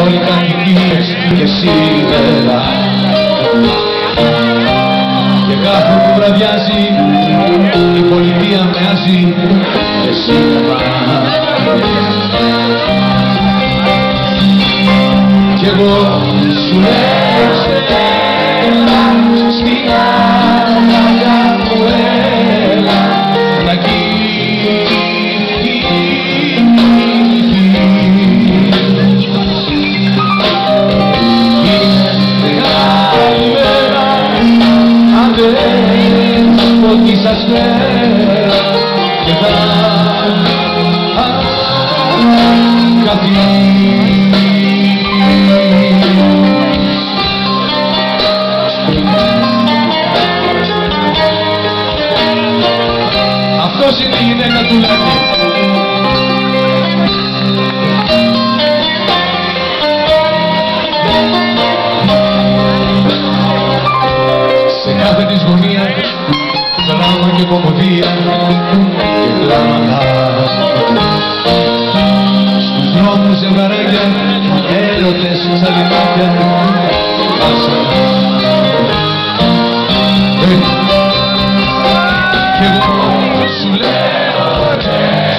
όλοι κατοικίες και σίδερα και κάθε που βραδιάζει η πολιτεία μοιάζει και σίδερα κι εγώ σου λέω αν δεν φωτίσας μέρα και θα καθίσει Αυτός είναι η γυναίκα του Λάκη. σε κάθε της γωνίας σαλάμα και κομμωδία και κλάματα στους δρόμους ευαρέγια έρωτες ξαλιμάτια άσχατα ε, Κι εγώ σου λέω ρε,